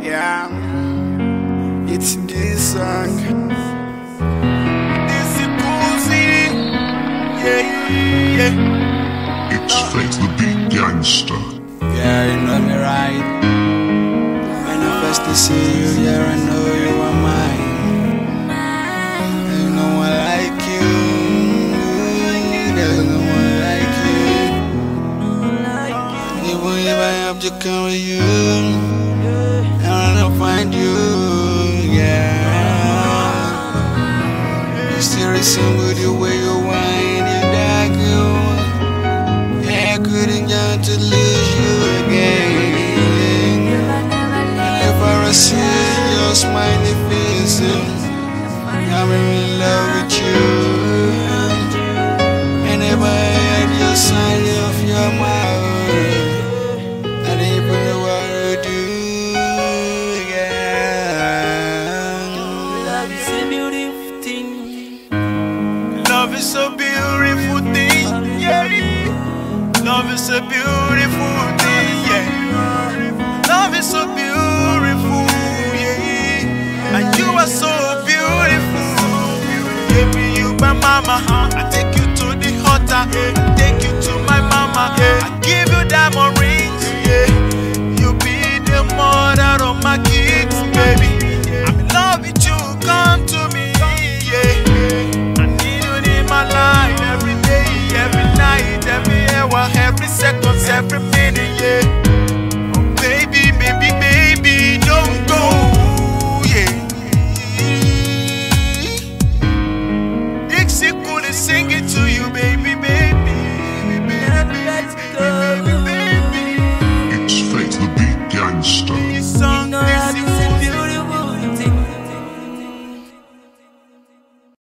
Yeah, it's this song. This is Cozy. Yeah, yeah. It's Fate the Beat Gangster. Yeah, you know me right. When I first see you, yeah, I know you are mine. There's no one like you. There's no one like you. Even if I have to come with you, I wanna find you. Yeah. You serious with the way you whine, you dark, you. I couldn't get to lose you again. Whenever I see your smiling face, I'm in love Love is a beautiful thing, yeah. Love is a beautiful thing, yeah. Love is so beautiful, yeah. And you are so beautiful, yeah. You my mama.